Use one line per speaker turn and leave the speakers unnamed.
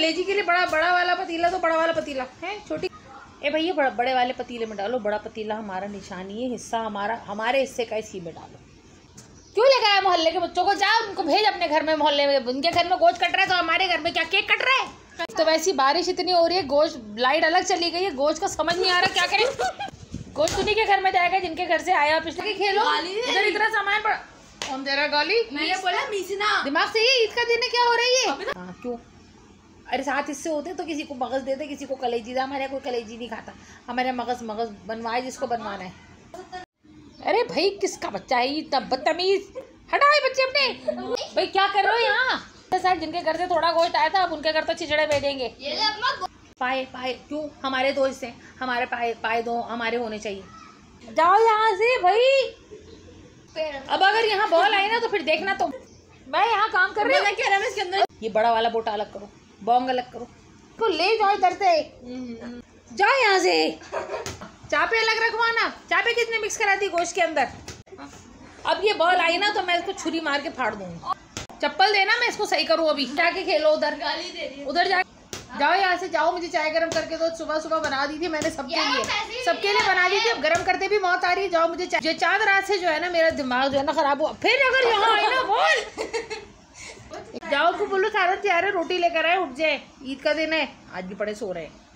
कलेजी के लिए बड़ा बड़ा वाला पतीला तो बड़ा वाला पतीला। है छोटी? ए भैया बड़ा बड़े वाले पतीले में डालो बड़ा पतीला हमारा निशानी है हिस्सा हमारा हमारे हिस्से का इसी में डालो। क्यों लेके आया मोहल्ले के बच्चों को? जा उनको भेज अपने घर में मोहल्ले में। उनके घर में गोश्त कट रहा है तो हमारे घर में क्या केक कट रहा है? तो वैसी बारिश इतनी हो रही है गोश्त लाइट अलग चली गई है गोश्त का समझ नहीं आ रहा क्या करें? गोश्त उन्हीं के घर में जाएगा जिनके घर से आया पिछले खेलो। इधर इतना सामान पड़ा। कौन दे रहा गाली?
मैंने बोला मिसना
दिमाग से ये ईद का दिन क्या हो रही है हाँ क्यों? अरे सात हिस्से होते तो किसी को मगज देते किसी को कलेजी दे। हमारे कोई कलेजी नहीं खाता। हमारे मगज मगज बनवाए जिसको बनवाना है। अरे भाई किसका बच्चा है ये? तब बदतमीज। हटाए बच्चे अपने। भाई क्या कर रहे हो यहाँ? सर जिनके घर से थोड़ा गोश्त आया था अब उनके घर तो छिछड़े भेजेंगे। पाए पाए क्यों? हमारे दो हिस्से हमारे पाए पाए दो हमारे होने चाहिए। जाओ यहाँ से भाई। अब अगर यहाँ बॉल आई ना तो फिर देखना तो। मैं यहाँ काम कर रही हूँ। ये बड़ा वाला बोटा अलग करो। बॉन्ग अलग करो। को ले जाओ इधर से। जाओ यहाँ से। चापे अलग रखवाना। चापे कितने मिक्स करा दी गोश्त के अंदर? अब ये बॉल आई ना तो मैं इसको छुरी मार के फाड़ दूँगी। चप्पल देना मैं इसको सही करूँ अभी। जाके खेलो उधर।
गाली दे रही
उधर जा। जाओ यहाँ से जाओ मुझे चाय गरम करके दो। सुबह सुबह बना दी थी मैंने सबके लिए। सबके लिए बना दी थी। अब गरम करते भी मौत आ रही है। जाओ मुझे चाय। चाँद रात से जो है ना मेरा दिमाग जो है ना खराब हुआ। फिर अगर यहाँ आई ना बोल। जाओ को बोलो सारा तैयार है, रोटी लेकर आए, उठ जाए। ईद का दिन है, आज भी पड़े सो रहे हैं।